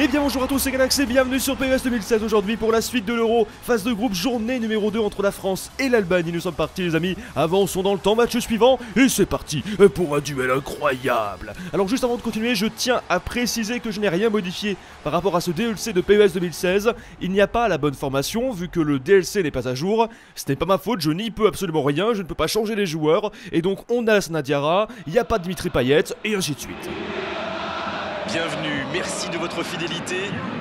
Et bien bonjour à tous, c'est Galax et bienvenue sur PES 2016 aujourd'hui pour la suite de l'Euro. Phase de groupe, journée numéro 2 entre la France et l'Albanie. Nous sommes partis les amis, avançons dans le temps, match suivant. Et c'est parti pour un duel incroyable. Alors juste avant de continuer, je tiens à préciser que je n'ai rien modifié par rapport à ce DLC de PES 2016. Il n'y a pas la bonne formation vu que le DLC n'est pas à jour. Ce n'est pas ma faute, je n'y peux absolument rien, je ne peux pas changer les joueurs. Et donc on a la Diarra, il n'y a pas Dimitri Payet et ainsi de suite. Bienvenue, merci de votre fidélité.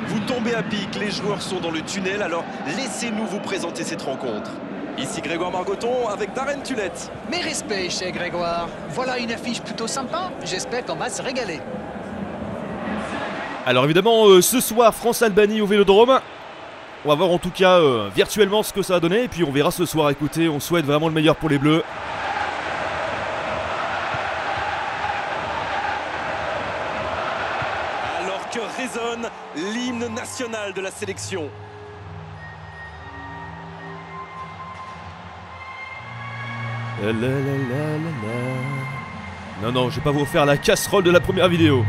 Vous tombez à pic, les joueurs sont dans le tunnel, alors laissez-nous vous présenter cette rencontre. Ici Grégoire Margoton avec Darren Tulette. Mes respects, chez Grégoire. Voilà une affiche plutôt sympa. J'espère qu'on va se régaler. Alors évidemment, euh, ce soir, France-Albanie au Vélodrome. On va voir en tout cas euh, virtuellement ce que ça va donner. Et puis on verra ce soir. Écoutez, on souhaite vraiment le meilleur pour les Bleus. L'hymne national de la sélection. non, non, je vais pas vous refaire la casserole de la première vidéo.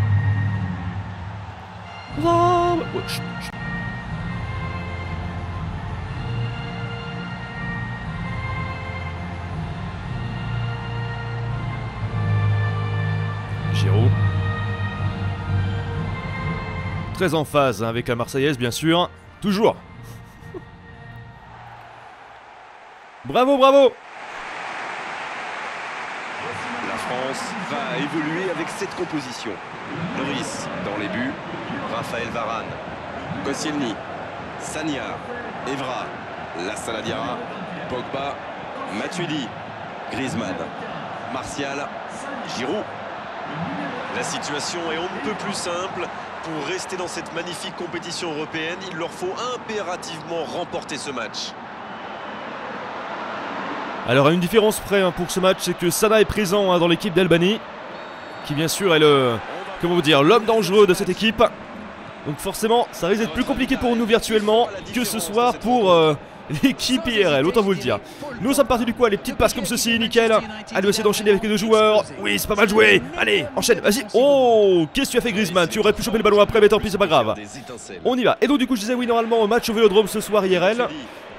Très en phase avec la Marseillaise, bien sûr. Toujours. bravo, bravo La France va évoluer avec cette composition. Loris dans les buts. Raphaël Varane. Koscielny. Sanya. Evra. La Saladiara. Pogba. Matuidi. Griezmann. Martial. Giroud. La situation est un peu plus simple. Pour rester dans cette magnifique compétition européenne, il leur faut impérativement remporter ce match. Alors à une différence près hein, pour ce match, c'est que Sana est présent hein, dans l'équipe d'Albanie, qui bien sûr est le, comment vous dire, l'homme dangereux de cette équipe. Donc forcément, ça risque d'être plus compliqué pour nous virtuellement que ce soir pour euh, l'équipe IRL, autant vous le dire. Nous sommes partis du coup, les petites passes comme ceci, nickel. Allez, essayer d'enchaîner avec les deux joueurs. Oui, c'est pas mal joué. Allez, enchaîne, vas-y. Oh, qu'est-ce que tu as fait, Griezmann? Tu aurais pu choper le ballon après, mais tant pis, c'est pas grave. On y va. Et donc, du coup, je disais, oui, normalement, match au vélodrome ce soir, IRL.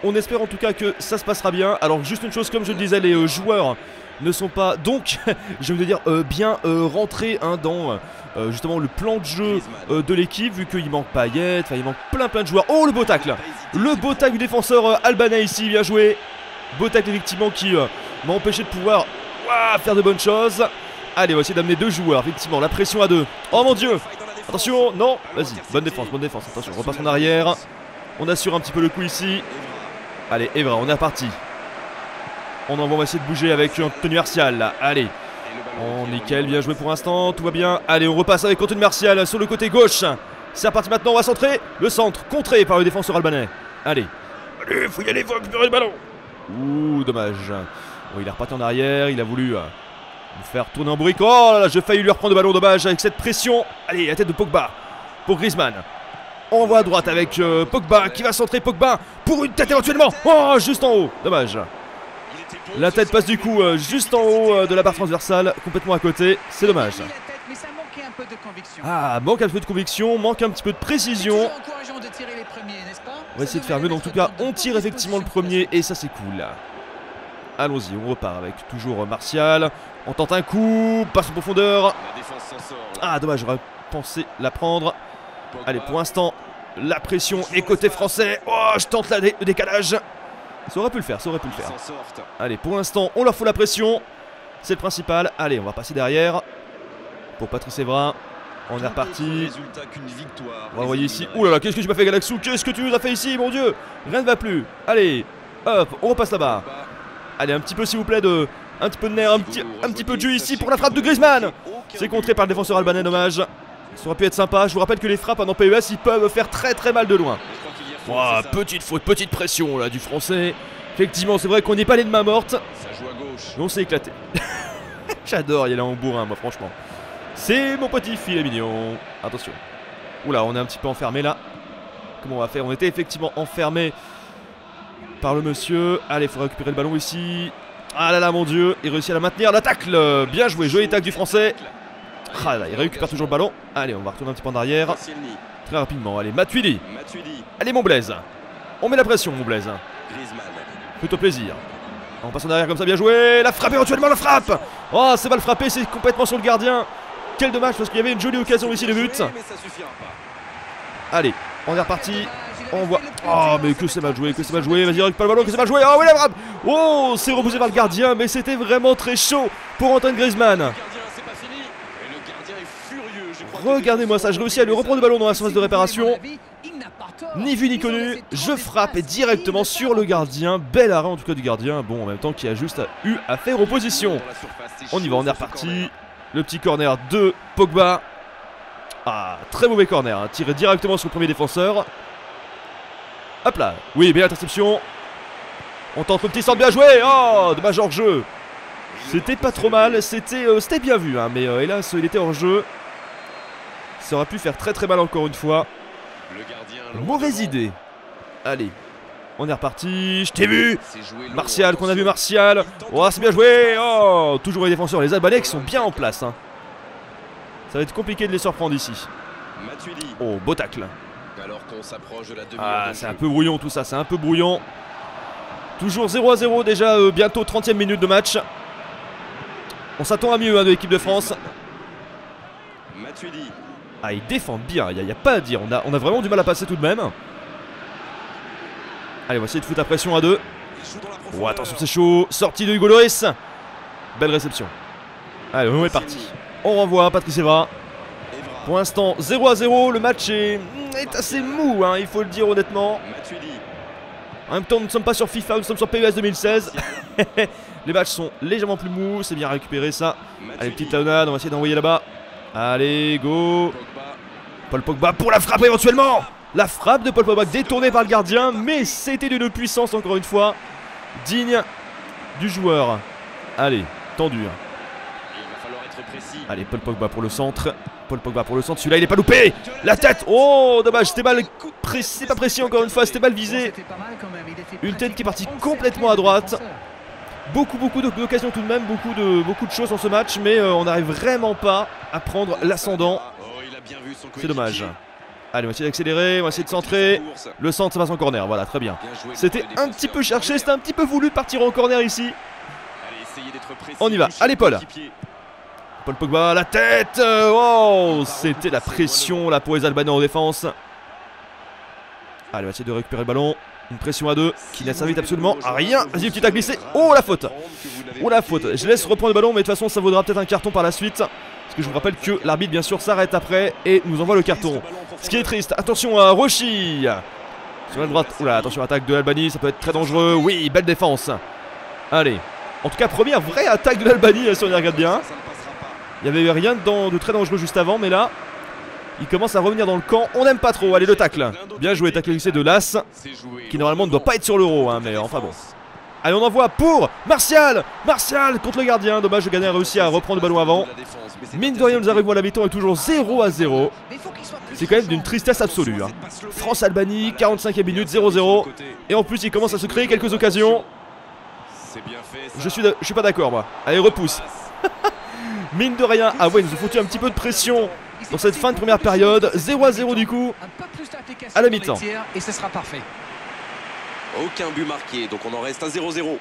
On espère en tout cas que ça se passera bien. Alors, juste une chose, comme je le disais, les euh, joueurs ne sont pas donc, je veux dire, euh, bien euh, rentrés hein, dans euh, justement le plan de jeu de l'équipe vu qu'il manque Payet, enfin il manque plein plein de joueurs. Oh le beau tacle Le beau tacle du défenseur albanais ici, bien joué. Beau tacle effectivement qui m'a empêché de pouvoir faire de bonnes choses. Allez, on va essayer d'amener deux joueurs, effectivement, la pression à deux. Oh mon dieu Attention, non Vas-y, bonne défense, bonne défense, attention, on repasse en arrière. On assure un petit peu le coup ici. Allez, Evra, on est reparti. On va essayer de bouger avec Anthony Martial. Allez, Oh nickel, bien joué pour l'instant, tout va bien. Allez, on repasse avec Anthony Martial sur le côté gauche. C'est reparti maintenant, on va centrer. Le centre, contré par le défenseur albanais. Allez. Allez, faut y aller, faut récupérer le ballon. Ouh, dommage. il est reparti en arrière, il a voulu euh, faire tourner en brique. Oh là là, j'ai failli lui reprendre le ballon, dommage, avec cette pression. Allez, la tête de Pogba pour Griezmann. On voit à droite avec euh, Pogba qui va centrer Pogba pour une tête éventuellement. Oh, juste en haut, dommage. La tête passe du coup euh, juste en haut euh, de la barre transversale, complètement à côté. C'est dommage. Ah, manque un peu de conviction, manque un petit peu de précision. On va essayer de faire mieux. Donc, en tout cas, on tire effectivement le premier et ça, c'est cool. Allons-y, on repart avec toujours Martial. On tente un coup, passe en profondeur. Ah, dommage, j'aurais pensé la prendre. Allez, pour l'instant, la pression est côté français. Oh, je tente le décalage. Ça aurait pu le faire, ça aurait pu le faire. Allez, pour l'instant, on leur fout la pression. C'est le principal. Allez, on va passer derrière. Pour Patrice Evra. On est reparti. On va envoyer ici. Ouh là là, qu'est-ce que tu m'as fait, Galaxou? Qu'est-ce que tu nous as fait ici, mon dieu? Rien ne va plus. Allez, hop, on repasse là-bas. Allez, un petit peu, s'il vous plaît, de. Un petit peu de nerf, un petit, un petit peu de jeu ici pour la frappe de Griezmann. C'est contré par le défenseur albanais, dommage. Ça aurait pu être sympa. Je vous rappelle que les frappes en PES, ils peuvent faire très très mal de loin petite faute, petite pression là du français. Effectivement, c'est vrai qu'on n'est pas allé de main morte. Mais on s'est éclaté. J'adore il est là en bourrin, moi, franchement. C'est mon petit filet mignon. Attention. Oula, on est un petit peu enfermé là. Comment on va faire? On était effectivement enfermé par le monsieur. Allez, il faut récupérer le ballon ici. Ah là là, mon dieu, il réussit à la maintenir. La tacle Bien joué, joli tacle du français. Ah là, il récupère toujours le ballon. Allez, on va retourner un petit peu en arrière. Très rapidement, allez, Matuidi. Matuidi, Allez, mon Blaise. On met la pression, mon Blaise. Griezmann. Plutôt plaisir. En passant derrière comme ça, bien joué. La frappe, éventuellement la frappe. Oh, c'est mal frappé, c'est complètement sur le gardien. Quel dommage parce qu'il y avait une jolie occasion ici de but. Pas. Allez, on est reparti. On voit. Oh, mais que c'est mal joué, que c'est mal joué. Vas-y, récupère le ballon, que c'est mal joué. Oh, oui, la frappe. Oh, c'est repoussé par le gardien, mais c'était vraiment très chaud pour Antoine Griezmann. Le gardien, c'est pas fini. Et le gardien est furieux. Je crois que- Regardez-moi ça, je réussis à lui reprendre le ballon dans la surface de réparation. Ni vu ni connu, je frappe directement sur le gardien. Bel arrêt en tout cas du gardien. Bon, en même temps, qui a juste eu à faire opposition. On y va, on est reparti. Le petit corner de Pogba. Ah, très mauvais corner, hein, tiré directement sur le premier défenseur. Hop là, oui, belle interception. On tente le petit centre bien joué. Oh, dommage hors jeu. C'était pas trop mal, c'était euh, bien vu, hein, mais euh, hélas, il était hors jeu. Ça aurait pu faire très très mal encore une fois. Le gardien, loin Mauvaise idée. Allez, on est reparti. Je t'ai vu. Martial, qu'on a vu. Martial. Oh, c'est bien joué. Oh, toujours les défenseurs, les Albanais qui sont bien en place. hein. Ça va être compliqué de les surprendre ici. Oh, beau tacle. alors qu'on s'approche de la demi-heure Ah, c'est un peu brouillon tout ça, c'est un peu brouillon. Toujours 0 à 0, déjà euh, bientôt 30ème minute de match. On s'attend à mieux hein, de l'équipe de France. Matuidi, Ah, ils défendent bien, il n'y a, pas à dire. On a, vraiment du mal à passer tout de même. Allez, on va essayer de foutre la pression à deux. Oh, attention, c'est chaud. Sortie de Hugo Loris. Belle réception. Allez, on est parti. On renvoie Patrice Evra. Pour l'instant, 0 à 0. Le match est, est assez mou, hein, il faut le dire honnêtement. En même temps, nous ne sommes pas sur FIFA, nous sommes sur PES 2016. Les matchs sont légèrement plus mous, c'est bien récupéré ça. Allez, petite talonnade, on va essayer d'envoyer là-bas. Allez, go. Paul Pogba pour la frappe éventuellement. La frappe de Paul Pogba détournée par le gardien, mais c'était d'une puissance encore une fois digne du joueur. Allez, tendu. précis. Allez, Paul Pogba pour le centre. Paul Pogba pour le centre, celui-là il est pas loupé. La tête, oh dommage, c'était mal précis, pas précis encore une fois, c'était mal visé. Une tête qui est partie complètement à droite. Beaucoup beaucoup d'occasions tout de même, beaucoup de, beaucoup de choses dans ce match, mais euh, on n'arrive vraiment pas à prendre l'ascendant. C'est dommage. Allez, on va essayer d'accélérer, on va essayer de centrer. Le centre, ça passe en corner, voilà, très bien. C'était un petit peu cherché, c'était un petit peu voulu de partir en corner ici. On y va. Allez, le Paul. Paul Pogba, la tête Oh C'était la pression là pour les Albanais en défense. Allez, on va essayer de récupérer le ballon. Une pression à deux qui n'a servi absolument à rien. Vas-y, petit à glisser. Oh la faute Oh la faute. Je laisse reprendre le ballon, mais de toute façon, ça vaudra peut-être un carton par la suite. Parce que je vous rappelle que l'arbitre, bien sûr, s'arrête après et nous envoie le carton. Ce qui est triste. Attention à Roshi. Sur la droite. Oula, attention, attaque de l'Albanie. Ça peut être très dangereux. Oui, belle défense. Allez. En tout cas, première vraie attaque de l'Albanie, si on y regarde bien. Il n'y avait rien de très dangereux juste avant, mais là, il commence à revenir dans le camp. On n'aime pas trop. Allez, le tacle. Bien joué, tacle glissé de Las, qui normalement ne doit pas être sur l'euro, hein, mais enfin bon. Allez, on envoie pour Martial Martial contre le gardien. Dommage, le gardien a réussi à reprendre le ballon avant. Mine de rien, nous arrivons à la mi-temps toujours 0 à 0. C'est quand même d'une tristesse absolue. hein. France-Albanie, 45e minute, 0-0. Et en plus, il commence à se créer quelques occasions. Je suis, je suis pas d'accord, moi. Allez, repousse. Mine de rien, ah ouais, il nous a foutu un petit peu de pression dans cette fin de première période. 0 à 0 du coup. À la mi-temps. Et ce sera parfait. Aucun but marqué, donc on en reste à 0-0.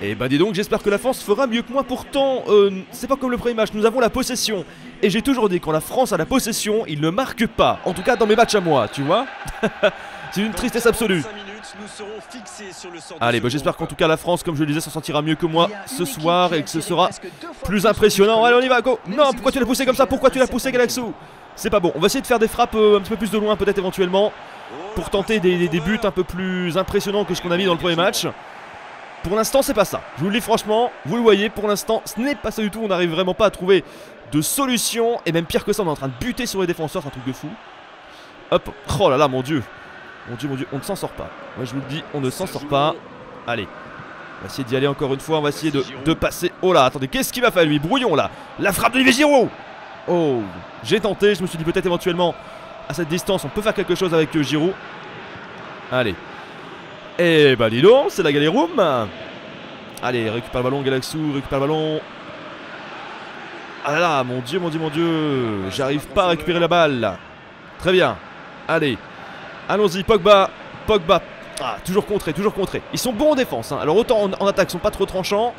Et bah dis donc, j'espère que la France fera mieux que moi. Pourtant, euh, c'est pas comme le premier match, nous avons la possession. Et j'ai toujours dit, quand la France a la possession, il ne marque pas. En tout cas, dans mes matchs à moi, tu vois C'est une tristesse absolue. Allez, bah j'espère qu'en tout cas la France, comme je le disais, s'en sortira mieux que moi ce soir et que ce sera plus impressionnant. Allez, on y va, go Non, pourquoi tu l'as poussé comme ça Pourquoi tu l'as poussé, Galaxou C'est pas bon. On va essayer de faire des frappes euh, un petit peu plus de loin, peut-être éventuellement, pour tenter des, des- des buts un peu plus impressionnants que ce qu'on a mis dans le premier match. Pour l'instant, c'est pas ça. Je vous le dis franchement, vous le voyez, pour l'instant, ce n'est pas ça du tout. On n'arrive vraiment pas à trouver de solution. Et même pire que ça, on est en train de buter sur les défenseurs, c'est un truc de fou. Hop, oh là là, mon dieu. Mon dieu, mon dieu, on ne s'en sort pas. Moi, je vous le dis, on ne s'en sort pas. Allez, on va essayer d'y aller encore une fois. On va essayer de, de passer. Oh là, attendez, qu'est-ce qu'il va faire lui? Brouillon là. La frappe d'Olivier Giroud. Oh, j'ai tenté. Je me suis dit peut-être éventuellement à cette distance, on peut faire quelque chose avec euh, Giroud. Allez. Et bah dis donc, c'est la galéroum. Allez, récupère le ballon, Galaxou, récupère le ballon. Ah là là, mon dieu, mon dieu, mon dieu. J'arrive pas à récupérer la balle. Très bien. Allez. Allons-y, Pogba. Pogba. Ah, toujours contré, toujours contré. Ils sont bons en défense. hein. Alors autant en, en attaque, ils sont pas trop tranchants.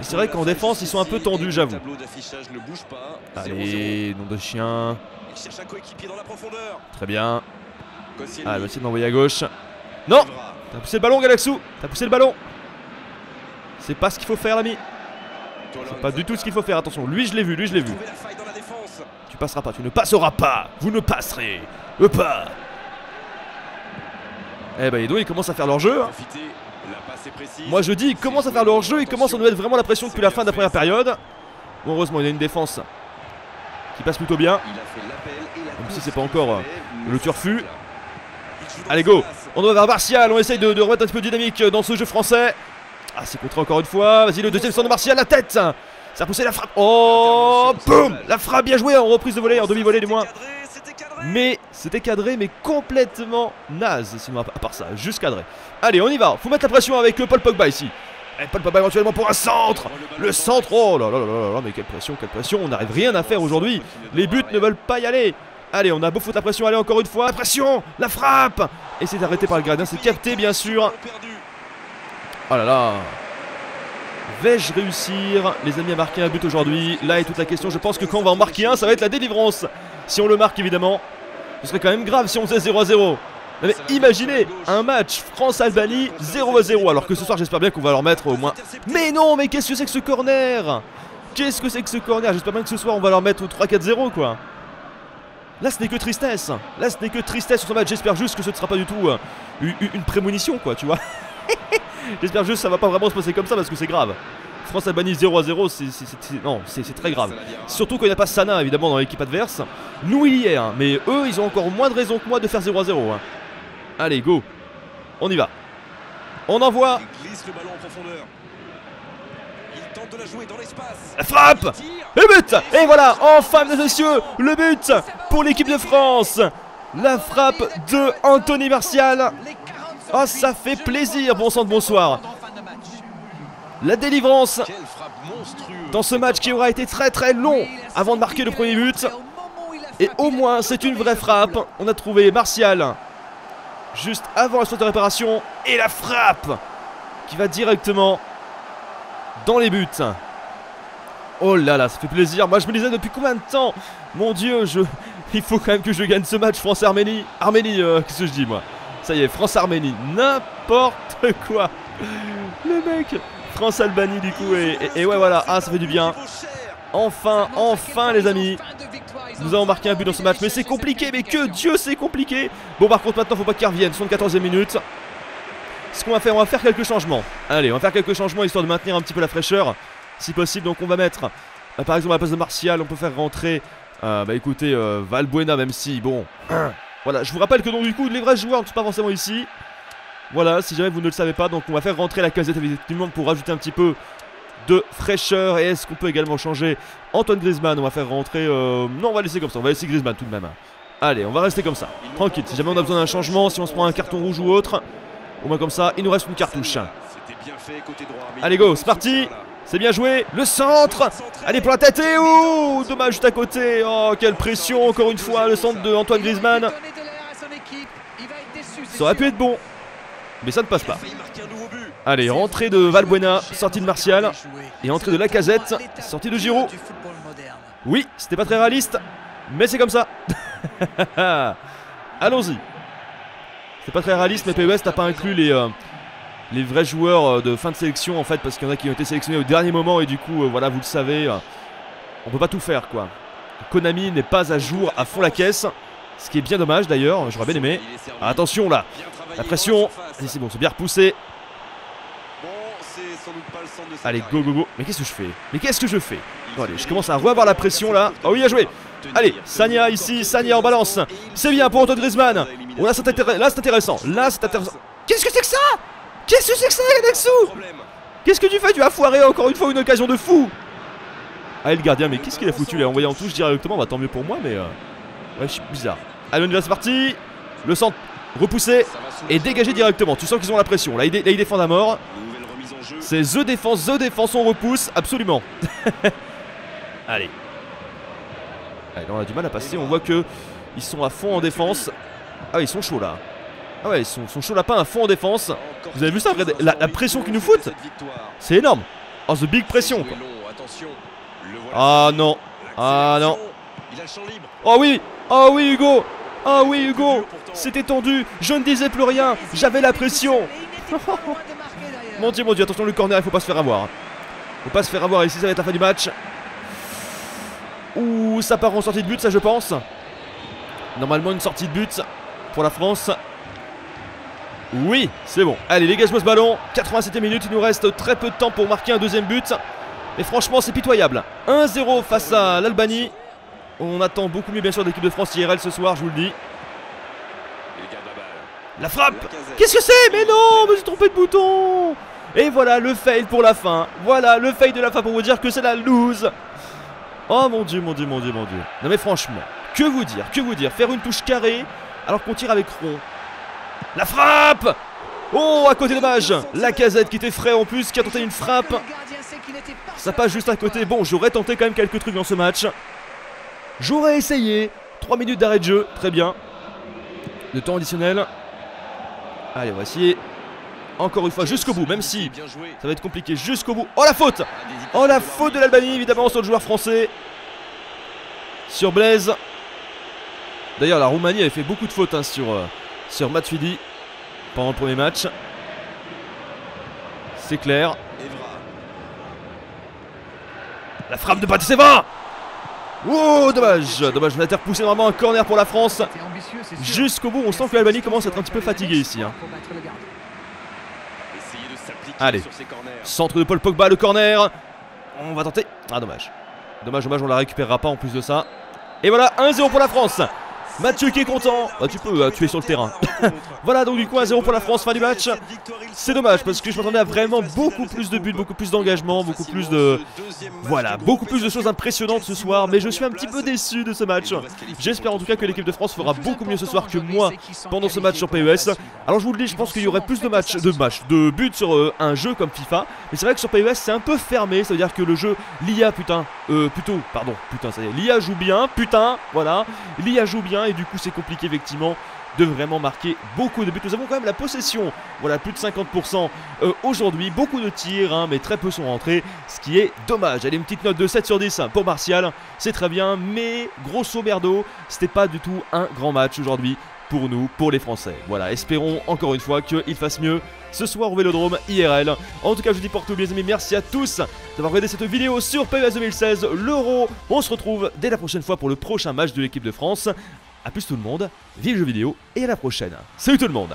C'est vrai qu'en défense, ils sont un peu tendus, j'avoue. Le tableau d'affichage ne bouge pas. 0-0. Allez, nom de chien. Il. Très bien. Ah, elle va essayer de l'envoyer à gauche. Non. T'as poussé le ballon, Galaxou T'as poussé le ballon C'est pas ce qu'il faut faire, l'ami. C'est pas du tout ce qu'il faut faire. Attention, lui, je l'ai vu, lui, je l'ai vu. Trouver la faille dans la défense. Tu passeras pas, tu ne passeras pas. Vous ne passerez pas. Eh ben, Edo, ils commencent à faire leur jeu. hein. Moi, je dis, ils commencent à faire leur jeu. Ils commencent à nous mettre vraiment la pression depuis la fin de la première période. Bon, heureusement, il y a une défense qui passe plutôt bien. Même si c'est pas encore, euh, le turfu. Allez, go. On doit vers Martial, on essaye de, de remettre un petit peu de dynamique dans ce jeu français. Ah, c'est contré encore une fois. Vas-y, le deuxième centre de Martial, la tête Ça a poussé la frappe. Oh Boum La frappe bien jouée en reprise de volée, en demi-volée du moins. Mais c'était cadré, mais complètement naze, sinon à part ça, juste cadré. Allez, on y va, faut mettre la pression avec euh, Paul Pogba ici. Et Paul Pogba éventuellement pour un centre Le centre, oh là là là là là, mais quelle pression, quelle pression, on n'arrive rien à faire aujourd'hui. Les buts ne veulent pas y aller. Allez, on a beau foutre la pression, allez encore une fois, la pression, la frappe Et c'est arrêté par le gardien, c'est capté bien sûr. Oh là là Vais-je réussir, les amis, à marquer un but aujourd'hui Là est toute la question. Je pense que quand on va en marquer un, ça va être la délivrance. Si on le marque, évidemment. Ce serait quand même grave si on faisait 0 à 0. Non, mais imaginez un match France-Albanie 0 à 0. Alors que ce soir, j'espère bien qu'on va leur mettre au moins. Mais non, mais qu'est-ce que c'est que ce corner? Qu'est-ce que c'est que ce corner? J'espère bien que ce soir, on va leur mettre 3-4-0, quoi. Là, ce n'est que tristesse. Là, ce n'est que tristesse sur ce match. J'espère juste que ce ne sera pas du tout euh, une prémonition, quoi, tu vois. J'espère juste que ça va pas vraiment se passer comme ça parce que c'est grave. France-Albanie 0 à 0, c'est non, c'est très grave. Surtout qu'il n'y a pas Sana évidemment dans l'équipe adverse. Nous il y est, hein, mais eux ils ont encore moins de raison que moi de faire 0 à 0. hein. Allez, go. On y va. On envoie Il glisse le ballon en profondeur. Il tente de la jouer dans l'espace. la frappe. Et but Et voilà, enfin mesdames et messieurs, le but pour l'équipe de France. La frappe de Anthony Martial. Les 40 Ah, ça fait plaisir, bon sang de bonsoir. La délivrance dans ce match qui aura été très très long avant de marquer le premier but. Et au moins, c'est une vraie frappe. On a trouvé Martial juste avant la faute de réparation. Et la frappe qui va directement dans les buts. Oh là là, ça fait plaisir. Moi, je me disais depuis combien de temps? Mon dieu, je... il faut quand même que je gagne ce match France-Arménie. Arménie, euh, qu'est-ce que je dis moi? Ça y est, France-Arménie. N'importe quoi. Le mec. France-Albanie, du coup. Et, ouais, voilà. Ah, ça fait du bien. Enfin, enfin, les amis. Nous avons marqué un but dans ce match, mais c'est compliqué, mais que Dieu c'est compliqué Bon par contre maintenant faut pas qu'il revienne, 74e minute Ce qu'on va faire, on va faire quelques changements Allez, on va faire quelques changements histoire de maintenir un petit peu la fraîcheur Si possible, donc on va mettre euh, Par exemple à la place de Martial, on peut faire rentrer euh, Bah écoutez, euh, Valbuena même si, bon Voilà, je vous rappelle que donc du coup les vrais joueurs ne sont pas forcément ici Voilà, si jamais vous ne le savez pas, donc on va faire rentrer la casette effectivement pour rajouter un petit peu de fraîcheur Et est-ce qu'on peut également changer Antoine Griezmann, on va faire rentrer. euh, Non, on va laisser comme ça, on va laisser Griezmann tout de même. Allez, on va rester comme ça. Tranquille, si jamais on a besoin d'un changement, si on se prend un carton rouge ou autre, au moins comme ça, il nous reste une cartouche. Allez, go, c'est parti. C'est bien joué, le centre Allez pour la tête et ouh Dommage juste à côté. Oh, quelle pression encore une fois, le centre de Antoine Griezmann. Ça aurait pu être bon, mais ça ne passe pas. Allez, rentrée de Valbuena, sortie de Martial. Et entrée de Lacazette, sortie de Giroud. Oui, c'était pas très réaliste, mais c'est comme ça. Allons-y. C'est pas très réaliste, mais PES n'a pas inclus les, euh, les vrais joueurs euh, de fin de sélection en fait, parce qu'il y en a qui ont été sélectionnés au dernier moment et du coup, euh, voilà, vous le savez, euh, on peut pas tout faire quoi. Konami n'est pas à jour à fond la caisse, ce qui est bien dommage d'ailleurs, j'aurais bien aimé. Servi. Attention là, la pression. Allez, c'est bon, c'est bien repoussé. Allez, go go go. Mais qu'est-ce que je fais? Mais qu'est-ce que je fais? Bon, allez, je commence à revoir la pression là. Oh oui, à jouer. Allez, Sania ici, Sania en balance. C'est bien pour Antoine Griezmann. Oh là, c'est intéressant. Là, c'est intéressant. Qu'est-ce que c'est que ça? Qu'est-ce que c'est que ça, Problème. Qu'est-ce que tu fais? Tu as foiré encore une fois une occasion de fou Ah, et le gardien, mais qu'est-ce qu'il a foutu Il a envoyé en touche directement. Bah, tant mieux pour moi, mais. euh, Ouais, je suis bizarre. Allez, on y va, c'est parti. Le centre repoussé et dégagé directement. Tu sens qu'ils ont la pression. Là, ils, dé- là, ils défendent à mort. C'est The Défense, The Défense, on repousse, absolument. Allez. Allez, là, on a du mal à passer. On voit que ils sont à fond en défense. Ah, ils sont chauds là. Ah ouais, ils sont, sont chauds lapins à fond en défense. Vous avez vu ça Regardez, la, la pression qu'ils nous foutent C'est énorme. Oh, the big pression quoi. Ah non. Ah non. Oh oui. Oh oui, Hugo. Oh oui, Hugo. C'était tendu. Je ne disais plus rien. J'avais la pression. Mon dieu, mon dieu, attention le corner, il faut pas se faire avoir. Faut pas se faire avoir ici, ça va être la fin du match. Ouh, ça part en sortie de but, ça je pense. Normalement une sortie de but pour la France. Oui, c'est bon. Allez, dégage-moi ce ballon. 87 minutes, il nous reste très peu de temps pour marquer un deuxième but. Mais franchement, c'est pitoyable. 1-0 face à l'Albanie. On attend beaucoup mieux, bien sûr, d'équipe de France IRL ce soir, je vous le dis. La frappe Qu'est-ce que c'est? Mais non, je me trompé de bouton Et voilà le fail pour la fin. Voilà le fail de la fin pour vous dire que c'est la lose. Oh mon dieu, mon dieu, mon dieu, mon dieu. Non mais franchement, que vous dire, que vous dire Faire une touche carrée alors qu'on tire avec rond. La frappe Oh, à côté dommage La casette qui était frais en plus, qui a tenté une frappe. Ça passe juste à côté. Bon, j'aurais tenté quand même quelques trucs dans ce match. J'aurais essayé. 3 minutes d'arrêt de jeu, très bien. De temps additionnel. Allez, on va essayer. Encore une fois, jusqu'au bout, même si ça va être compliqué jusqu'au bout. Oh la faute Oh la faute de l'Albanie, évidemment, sur le joueur français. Sur Blaise. D'ailleurs, la Roumanie avait fait beaucoup de fautes hein, sur, euh, sur Matuidi pendant le premier match. C'est clair. La frappe de Batiseva Oh, dommage Dommage, on a été repoussé normalement un corner pour la France. Jusqu'au bout, on sent que l'Albanie commence à être un petit peu fatiguée ici. Hein. Allez, centre de Paul Pogba, le corner. On va tenter. Ah, dommage. Dommage, dommage, on la récupérera pas en plus de ça. Et voilà, 1-0 pour la France. Mathieu qui est content. Bah, tu peux, tu es sur le terrain. voilà, donc du coup, 1-0 pour la France, fin du match. C'est dommage parce que je m'attendais à vraiment beaucoup plus de buts, beaucoup plus d'engagement, beaucoup plus de. Voilà, beaucoup plus de choses impressionnantes ce soir. Mais je suis un petit peu déçu de ce match. J'espère en tout cas que l'équipe de France fera beaucoup mieux ce soir que moi pendant ce match sur PES. Alors, je vous le dis, je pense qu'il y aurait plus de matchs, de matchs, de buts sur euh, un jeu comme FIFA. Mais c'est vrai que sur PES, c'est un peu fermé. Ça veut dire que le jeu, l'IA, putain, euh, plutôt, pardon, putain, ça y est, l'IA joue bien, putain, voilà, l'IA joue bien et du coup c'est compliqué effectivement de vraiment marquer beaucoup de buts. Nous avons quand même la possession, voilà plus de 50% euh, aujourd'hui, beaucoup de tirs, hein, mais très peu sont rentrés, ce qui est dommage. Allez, une petite note de 7 sur 10 pour Martial, c'est très bien, mais grosso merdo, c'était pas du tout un grand match aujourd'hui pour nous, pour les Français. Voilà, espérons encore une fois qu'ils fassent mieux ce soir au Vélodrome IRL. En tout cas, je vous dis pour tout, mes amis, merci à tous d'avoir regardé cette vidéo sur PES 2016, l'Euro. On se retrouve dès la prochaine fois pour le prochain match de l'équipe de France. A plus tout le monde, vive le jeu vidéo et à la prochaine. Salut tout le monde